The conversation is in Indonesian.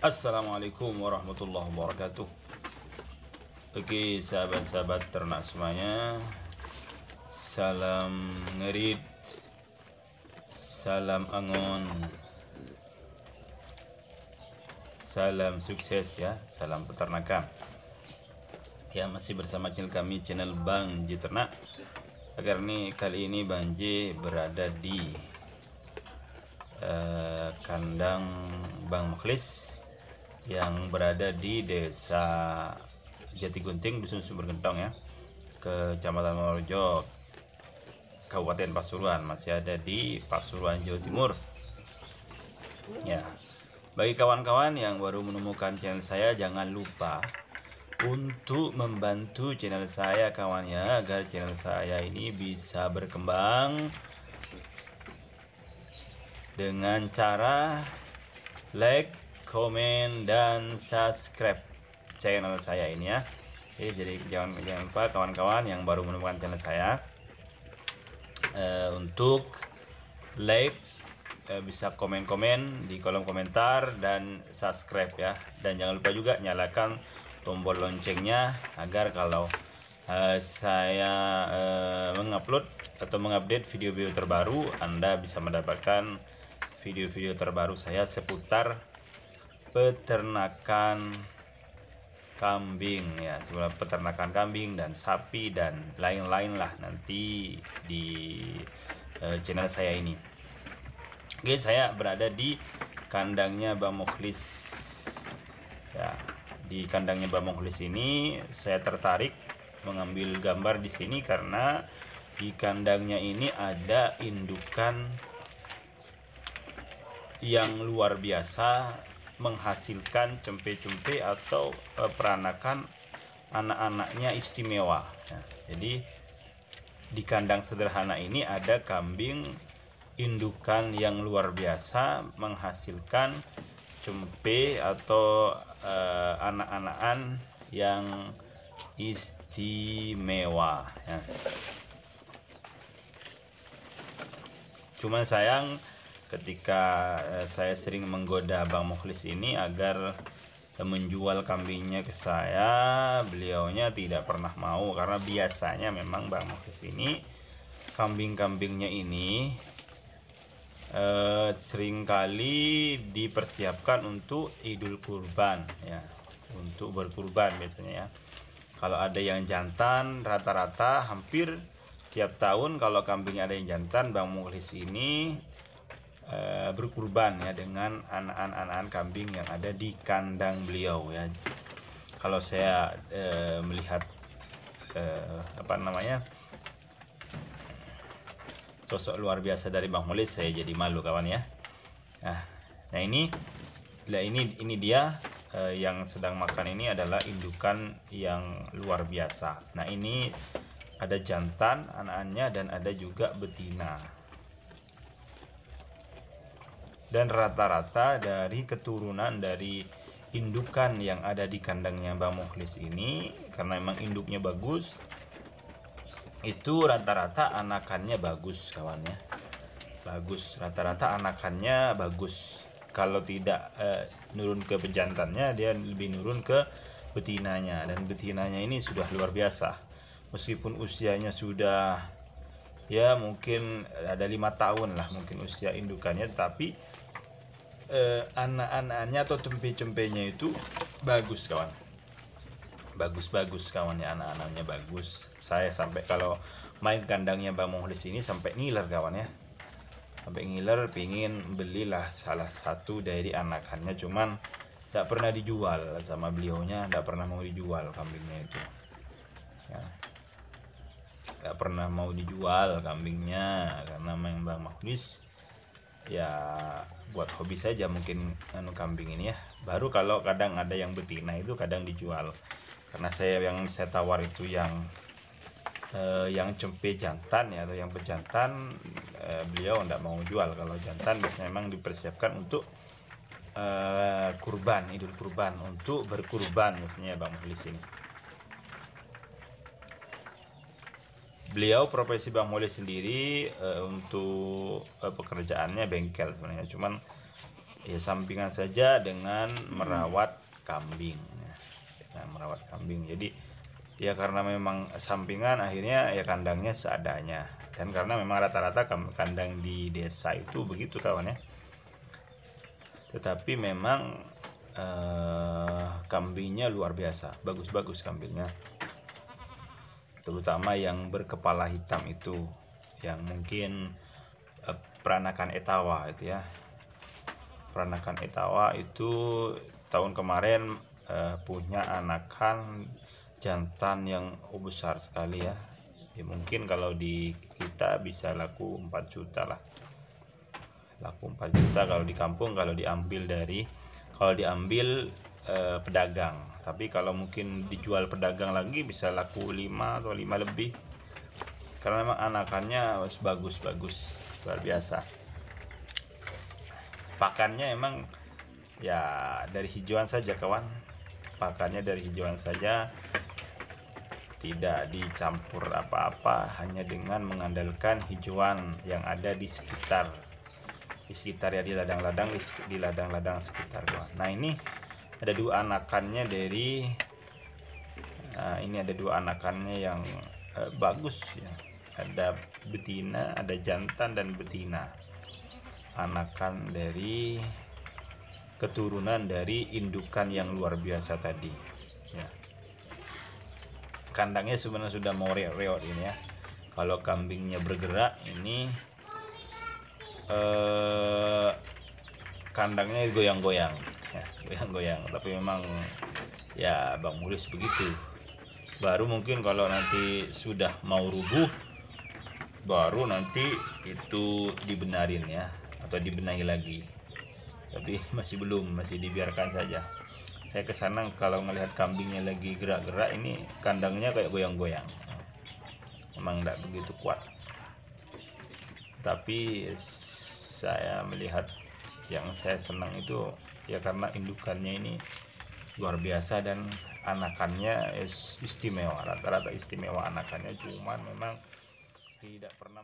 Assalamualaikum warahmatullahi wabarakatuh. Oke sahabat-sahabat ternak semuanya. Salam ngerit. Salam angon. Salam sukses ya. Salam peternakan. Ya masih bersama channel kami Channel Bang J Ternak. Agar nih kali ini Bang J berada di uh, Kandang Bang Mukhlis yang berada di desa Jatigunting dusun Sumber Gentong ya. Kecamatan Morejo Kabupaten Pasuruan. Masih ada di Pasuruan Jawa Timur. Ya. Bagi kawan-kawan yang baru menemukan channel saya jangan lupa untuk membantu channel saya kawannya agar channel saya ini bisa berkembang dengan cara like komen dan subscribe channel saya ini ya. Oke, jadi jangan jangan lupa kawan-kawan yang baru menemukan channel saya uh, untuk like uh, bisa komen-komen di kolom komentar dan subscribe ya. Dan jangan lupa juga nyalakan tombol loncengnya agar kalau uh, saya uh, mengupload atau mengupdate video-video terbaru Anda bisa mendapatkan video-video terbaru saya seputar peternakan kambing ya. Sebenarnya peternakan kambing dan sapi dan lain-lain lah nanti di uh, channel saya ini. Oke saya berada di kandangnya Bang Mukhlis ya di kandangnya Bang Mukhlis ini saya tertarik mengambil gambar di sini karena di kandangnya ini ada indukan yang luar biasa menghasilkan cempe-cempe atau e, peranakan anak-anaknya istimewa. Ya, jadi di kandang sederhana ini ada kambing indukan yang luar biasa menghasilkan cempe atau e, anak-anakan yang istimewa. Ya. Cuman sayang ketika uh, saya sering menggoda Bang Mukhlis ini agar uh, menjual kambingnya ke saya beliaunya tidak pernah mau. Karena biasanya memang Bang Mukhlis ini kambing-kambingnya ini uh, sering kali dipersiapkan untuk idul kurban ya. Untuk berkurban biasanya ya. Kalau ada yang jantan rata-rata hampir tiap tahun kalau kambing ada yang jantan Bang Mukhlis ini Eh, berkurban ya dengan anak-anak kambing yang ada di kandang beliau ya. Kalau saya e, melihat e, apa namanya sosok luar biasa dari Bang Mulis saya jadi malu kawan ya. Nah nah ini nah ini ini dia e, yang sedang makan ini adalah indukan yang luar biasa. Nah ini ada jantan anak-anaknya dan ada juga betina dan rata-rata dari keturunan dari indukan yang ada di kandangnya Bang Mukhlis ini karena emang induknya bagus itu rata-rata anakannya bagus kawannya bagus rata-rata anakannya bagus. Kalau tidak eh, nurun ke pejantannya dia lebih nurun ke betinanya. Dan betinanya ini sudah luar biasa. Meskipun usianya sudah ya mungkin ada lima tahun lah mungkin usia indukannya tapi eh, anak-anaknya atau cempe-cempenya itu bagus kawan. Bagus-bagus kawannya anak-anaknya bagus. Saya sampai kalau main kandangnya Bang Muhlis ini sampai ngiler kawan ya. Sampai ngiler pingin belilah salah satu dari anakannya. Cuman tidak pernah dijual sama beliaunya tidak pernah mau dijual kambingnya itu. Ya. Tidak pernah mau dijual kambingnya karena memang Bang Muhlis ya buat hobi saja mungkin anu kambing ini ya. Baru kalau kadang ada yang betina itu kadang dijual. Karena saya yang saya tawar itu yang eh, yang cempe jantan ya atau yang pejantan eh, beliau tidak mau jual. Kalau jantan biasanya memang dipersiapkan untuk eh, kurban idul kurban. Untuk berkurban misalnya bang Mulis ini beliau profesi Bang Mole sendiri uh, untuk uh, pekerjaannya bengkel sebenarnya. Cuman ya sampingan saja dengan merawat kambing ya. merawat kambing. Jadi ya karena memang sampingan akhirnya ya kandangnya seadanya. Dan karena memang rata-rata kandang di desa itu begitu kawan ya. Tetapi memang eh, kambingnya luar biasa. Bagus-bagus kambingnya terutama yang berkepala hitam itu yang mungkin eh, peranakan etawa itu ya. Peranakan Etawa itu tahun kemarin uh, punya anakan jantan yang besar sekali ya. ya mungkin kalau di kita bisa laku 4 juta lah. Laku 4 juta kalau di kampung kalau diambil dari kalau diambil uh, pedagang tapi kalau mungkin dijual pedagang lagi bisa laku 5 atau 5 lebih. Karena memang anakannya bagus-bagus luar biasa. Pakannya emang ya dari hijauan saja kawan. Pakannya dari hijauan saja. Tidak dicampur apa-apa hanya dengan mengandalkan hijauan yang ada di sekitar. Di sekitar ya di ladang-ladang di ladang-ladang sekitar nah ini ada dua anakannya dari nah, ini ada dua anakannya yang eh, bagus ya. Ada betina ada jantan dan betina. Anakan dari keturunan dari indukan yang luar biasa tadi ya. Kandangnya sebenarnya sudah mau reot-reot ini ya. Kalau kambingnya bergerak ini eh, kandangnya goyang-goyang. ya goyang-goyang. Tapi memang ya Bang Muris begitu. Baru mungkin kalau nanti sudah mau rubuh baru nanti itu dibenarin ya. Atau dibenahi lagi. Tapi masih belum masih dibiarkan saja. Saya ke sana kalau melihat kambingnya lagi gerak-gerak ini kandangnya kayak goyang-goyang. Memang tidak begitu kuat. Tapi saya melihat yang saya senang itu ya karena indukannya ini luar biasa dan anakannya istimewa. Rata-rata istimewa anakannya cuman memang tidak pernah